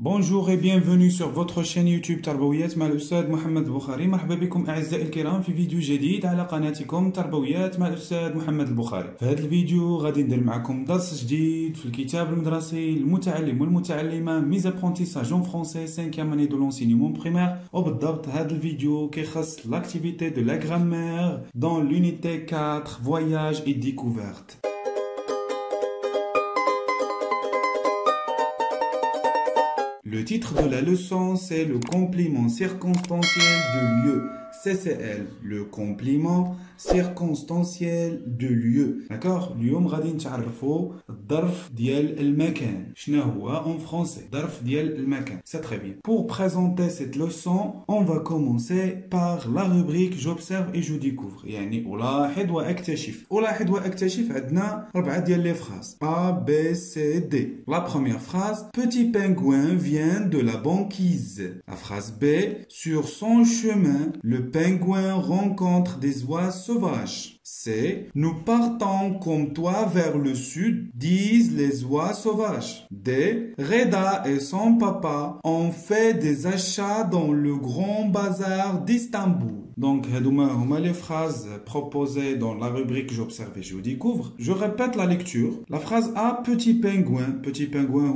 Bonjour et bienvenue sur votre chaîne يوتيوب تربويات مع الأستاذ محمد البخاري مرحبا بكم أعزائي الكرام في فيديو جديد على قناتكم تربويات مع الأستاذ محمد البخاري في هذا الفيديو غادي ندير معكم درس جديد في الكتاب المدرسي المتعلم والمتعلمة ميز ابرونتيساج اون فرونسي 5 اني دو لونسينيمون بريمير وبالضبط هذا الفيديو كيخص لاكتيفيتي دو لا غرامير دون لونيتي 4 فواياج اي ديكوفرت Le titre de la leçon, c'est le compliment circonstanciel de lieu. CCL, le compliment circonstanciel de lieu. D'accord اليوم غادي نتعرفوا الظرف ديال المكان. شنو هو en français ظرف ديال المكان. C'est très bien. Pour présenter cette leçon, on va commencer par la rubrique j'observe et je découvre. يعني ألاحظ وأكتشف. ألاحظ وأكتشف عندنا أربعة ديال لي phrases. A, B, C, D. La première phrase, petit pingouin vient de la banquise. La phrase B, sur son chemin, le pingouin pingouin rencontre des oies sauvages. C'est Nous partons comme toi vers le sud, disent les oies sauvages. D. Reda et son papa ont fait des achats dans le grand bazar d'Istanbul. Donc, les phrases proposées dans la rubrique J'observe et je découvre. Je répète la lecture. La phrase A, petit pingouin, petit pingouin,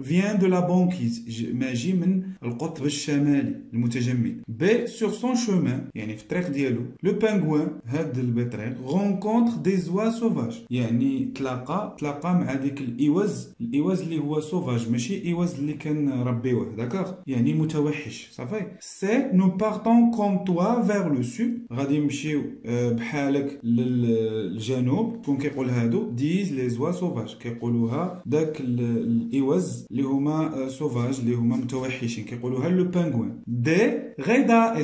vient de la banquise. B, sur son chemin, يعني في الطريق ديالو. Le pingouin, هاد البطريق, rencontre des oies sauvages. يعني تلاقى تلاقى مع ديك الإوز، الإوز اللي هو سوفاج ماشي إوز اللي كنربيوه، داكوغ؟ يعني متوحش، صافي؟ C, nous partons comme toi vers le sud غادي نمشيو بحالك للجنوب كون كيقول هادو ديز لي زوا سوفاج كيقولوها داك الايواز اللي هما سوفاج اللي هما متوحشين كيقولوها لو بانغوين دي غيدا اي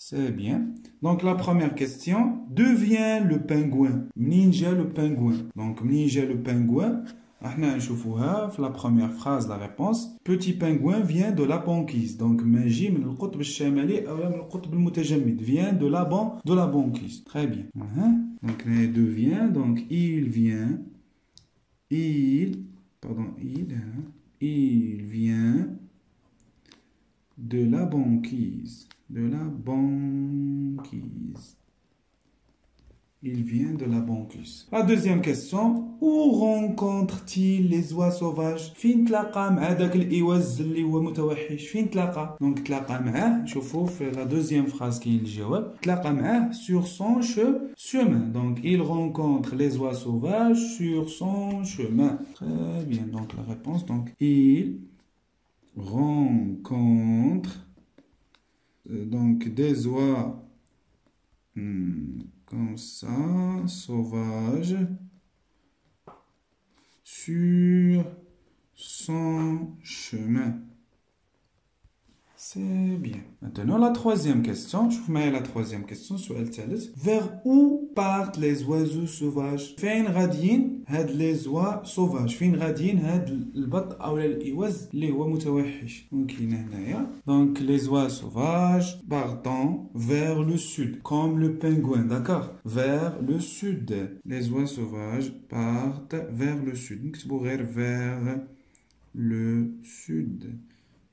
C'est bien. Donc la première question, devient le pingouin? Ninja le pingouin. Donc ninja le pingouin. La première phrase, la réponse. Petit pingouin vient de la banquise. Donc, Maji, le Qutb le vient de la, ban de la banquise. Très bien. Donc, devient, donc, il vient, il, pardon, il, hein. il vient de la banquise de la banquise il vient de la banquise. La deuxième question, où rencontre-t-il les oies sauvages فين تلاقى مع داك الإوز اللي هو متوحش فين تلاقى دونك تلاقى معاه شوفوا في la deuxième phrase كاين الجواب تلاقى معاه sur son chemin donc il rencontre les oies sauvages sur son chemin très bien donc la réponse donc il rencontre donc des oies hmm, comme ça, sauvage, sur son chemin. C'est bien. Maintenant, la troisième question. Je vous mets la troisième question sur le Vers où partent les oiseaux sauvages فين غاديين هاد les oies sauvages فين غاديين هاد البط او الايواز اللي هو متوحش ممكن هنايا donc les oies sauvages partent vers le sud comme le pingouin d'accord vers le sud les oies sauvages partent vers le sud نكتبوا غير vers le sud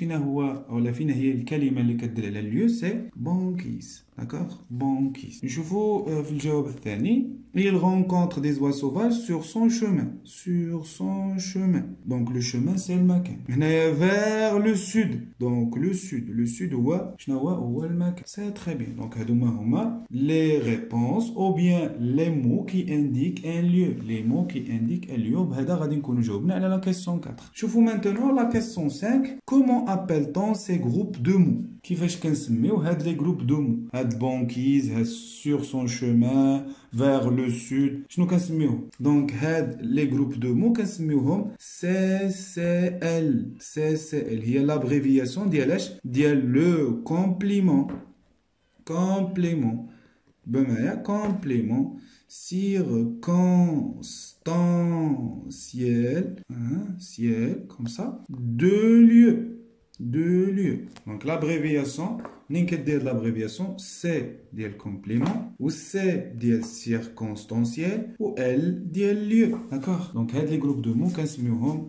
فينا هو ولا فينا هي الكلمة اللي كدل على اليو سي بونكيز D'accord Banquise. نشوفوا في الجواب الثاني Il rencontre des oies sauvages sur son chemin. Sur son chemin. Donc le chemin, c'est le maquin. Vers le sud. Donc le sud. Le sud, oua. C'est très bien. Donc, les réponses ou bien les mots qui indiquent un lieu. Les mots qui indiquent un lieu. Bah, à la question 4. Je vous maintenant la question 5. Comment appelle-t-on ces groupes de mots? كيفاش كنسميو هاد لي جروب دو مو هاد بونكيز هاد سور سون شومان فيغ لو سود شنو كنسميوهم دونك هاد لي جروب دو مو كنسميوهم سي سي ال سي سي ال هي لابريفياسيون ديال اش ديال لو كومبليمون كومبليمون بمايا كومبليمون circonstanciel, hein, ciel, comme ça, de lieu. De lieu. Donc l'abréviation, dire l'abréviation C le complément ou C le circonstanciel ou L le lieu. D'accord? Donc les groupes de mots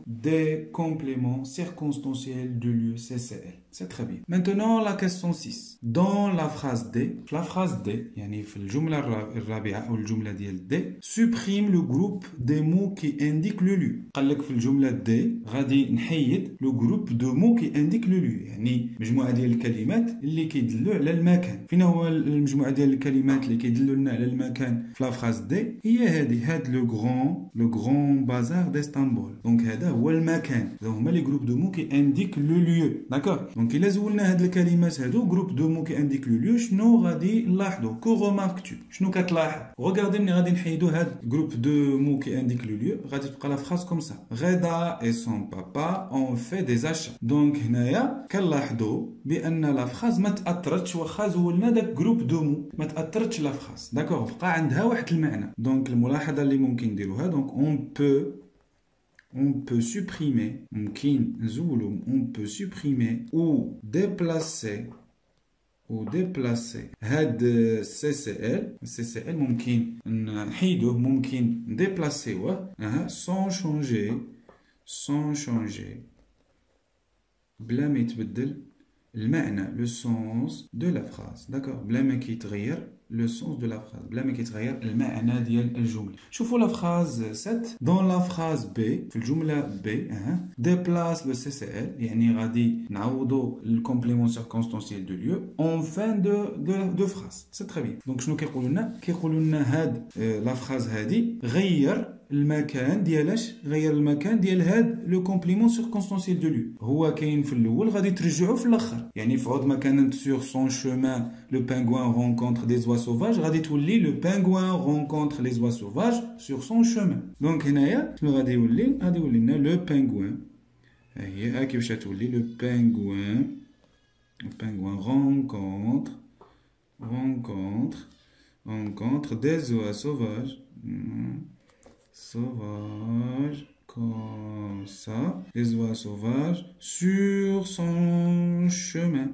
des compléments circonstanciels de lieu CCL. C'est très bien. Maintenant la question 6. Dans la phrase D, la phrase D, يعني في الجملة الرابعة أو الجملة ديال D, supprime le groupe des mots qui indiquent le lieu. قال لك في الجملة D غادي نحيد le groupe de mots qui indiquent le lieu. يعني مجموعة ديال الكلمات اللي كيدلوا على المكان فين هو المجموعه ديال الكلمات اللي كيدلوا لنا على المكان في لافراز دي هي هذه هاد لو غران لو غران بازار داسطنبول دونك هذا هو المكان هما لي جروب دو مو كي انديك لو ليو داكور دونك الا زولنا هاد الكلمات هادو جروب دو مو كي انديك لو ليو شنو غادي نلاحظوا كو روماركتو شنو كتلاحظ غوغاردي ملي غادي نحيدو هاد جروب دو مو كي انديك لو ليو غادي تبقى لا فراز كوم سا غدا اي سون بابا اون في دي زاشا دونك هنايا كنلاحظوا بان لا فراز ما تاثرتش واخا زولنا داك جروب دو مو ما تاثرتش لا فراز داكوغ بقى عندها واحد المعنى دونك الملاحظه اللي ممكن نديروها دونك اون بو on peut supprimer ممكن نزولو on peut supprimer ou déplacer ou déplacer هاد CCL CCL ممكن نحيدوه ممكن نديبلاسيوه sans changer sans changer بلا ما يتبدل المعنى لو سونس دو لا فراز داكوغ بلا ما كيتغير لو سونس دو لا فراز بلا ما كيتغير المعنى ديال الجمله شوفوا لا فراز 7 دون لا فراز بي في الجمله بي اه ديبلاس لو سي سي ال يعني غادي نعوضوا الكومبليمون سيركونستانسيال دو ليو اون فان دو دو دو فراز سي تري بيان دونك شنو كيقولوا لنا كيقولوا لنا هاد لا فراز هادي غير المكان ديالاش غير المكان ديال هاد لو كومبليمون سيركونستانسيال دو لو هو كاين في الاول غادي ترجعو في الاخر يعني في عود ما كانت سور سون شومان لو بانغوان رونكونتر دي زوا سوفاج غادي تولي لو بانغوان رونكونتر لي زوا سوفاج سور سون شومان دونك هنايا شنو غادي يولي غادي يولي لنا لو بانغوان ها هي ها كيفاش تولي لو بانغوان لو بانغوان رونكونتر rencontre rencontre des oies sauvages sauvage, comme ça, les oies sauvages, sur son chemin.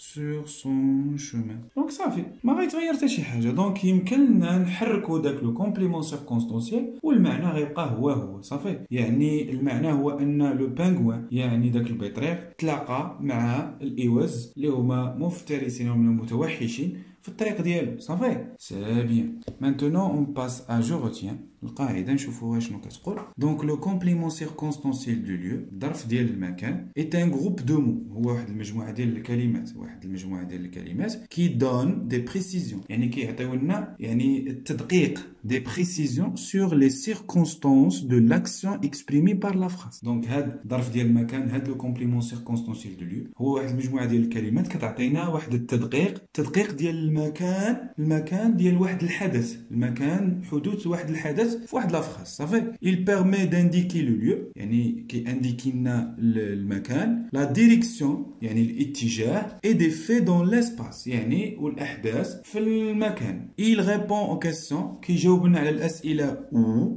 Sur son chemin. دونك صافي ما غيتغير حتى شي حاجة دونك يمكن لنا نحركوا داك لو كومبليمون سيركونستونسيال والمعنى غيبقى هو هو صافي يعني المعنى هو ان لو بانغوان يعني داك البطريق تلاقى مع الايواز اللي هما مفترسين ومن المتوحشين في الطريق ديالو صافي سي بيان مانتونون اون باس ا جو روتيان القاعده نشوفوها شنو كتقول دونك لو كومبليمون سيركونستانسيال دو ليو الظرف ديال المكان ايت ان جروب دو مو هو واحد المجموعه ديال الكلمات واحد المجموعه ديال الكلمات كي دون دي بريسيزيون يعني كيعطيو لنا يعني التدقيق دي بريسيزيون سور لي سيركونستانس دو لاكسيون اكسبريمي بار لا فراس دونك هاد الظرف ديال المكان هاد لو كومبليمون سيركونستانسيال دو ليو هو واحد المجموعه ديال الكلمات كتعطينا واحد التدقيق التدقيق ديال المكان المكان ديال واحد الحدث. المكان حدوث واحد الحدث في واحد لا فراس صافي. Il permet d'indiquer le lieu يعني كي انديكي لنا المكان لا ديريكسيون يعني الاتجاه اي دي في دون لاسباس يعني والأحداث في المكان. Il répond aux questions كيجاوبنا على الأسئلة أو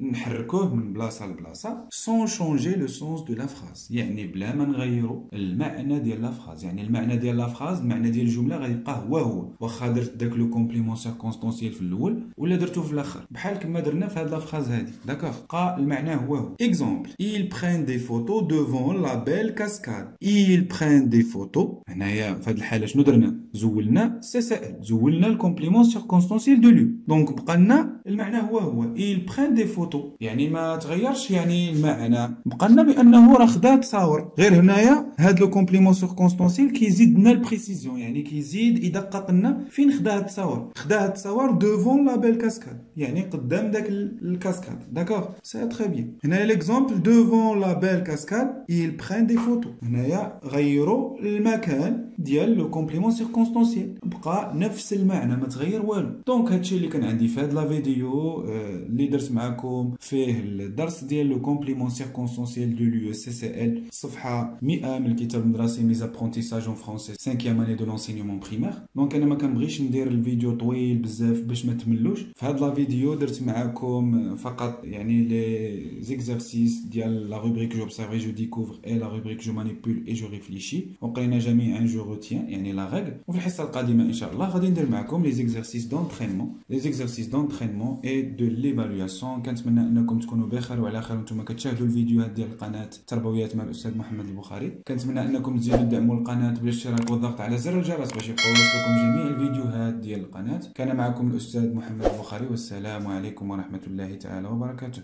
نحركوه من بلاصة لبلاصة سون شونجي لو سونس دو لا فراز يعني بلا ما نغيروا المعنى ديال لا فراز يعني المعنى ديال لا فراز المعنى ديال الجملة غادي يبقى هو هو. واخا درت داك لو كومبليمون سيركونستونسييل في الأول ولا درتو في الآخر. بحال كما درنا في هاد لا فراز هادي. داكوغ بقى المعنى هو هو. اكزومبل ils prennent des photos devant la belle cascade. Ils prennent des photos. هنايا في هاد الحالة شنو درنا؟ زولنا سي ال زولنا الكومبليمون سيركونستونسييل دو لو دونك بقى لنا المعنى هو هو. Ils prennent des photos يعني ما تغيرش يعني المعنى. بقى لنا بأنه راه خدا تصاور. غير هنايا هاد لو كومبليمون سيركونستونسييل كيزيد لنا البريسيزيون. يعني كيزيد يدقق لنا فين خدا هاد التصاور. خدا هاد التصاور دوفون لا بيل كاسكاد يعني قدام داك الكاسكاد. داكوغ سي تري بيان هنايا ليكزومبل دوفون لا بيل كاسكاد ils prennent des photos. هنايا غيروا المكان ديال لو كومبليمون سيركونستونسييل بقى نفس المعنى ما تغير والو. دونك هادشي اللي كان عندي في هاد لا فيديو اللي درت معكم فيه الدرس ديال لو كومبليمون سيركونستونسييل دو لو سي سي ال صفحه 100 من الكتاب المدرسي ميز ابرونتيساج اون فرونسي 5 اني دو لونسينيومون بريمير دونك انا ما كنبغيش ندير الفيديو طويل بزاف باش ما تملوش في هاد لا فيديو درت معكم فقط يعني لي زيكزارسيس ديال لا روبريك جو اوبسيرفي جو ديكوفر اي لا روبريك جو مانيبول اي جو ريفليشي وقرينا جميعا جو روتيان يعني لا ريغل وفي الحصه القادمه ان شاء الله غادي ندير معكم لي زيكزارسيس دونترينمون لي زيكزارسيس دونترينمون اي دو ليفالواسيون كنتمنى أنكم تكونوا بخير وعلى خير وأنتم كتشاهدوا الفيديوهات ديال القناة تربويات مع الأستاذ محمد البخاري. كنتمنى أنكم تزيدوا تدعموا القناة بالاشتراك والضغط على زر الجرس باش يوصلكم جميع الفيديوهات ديال القناة. كان معكم الأستاذ محمد البخاري والسلام عليكم ورحمة الله تعالى وبركاته.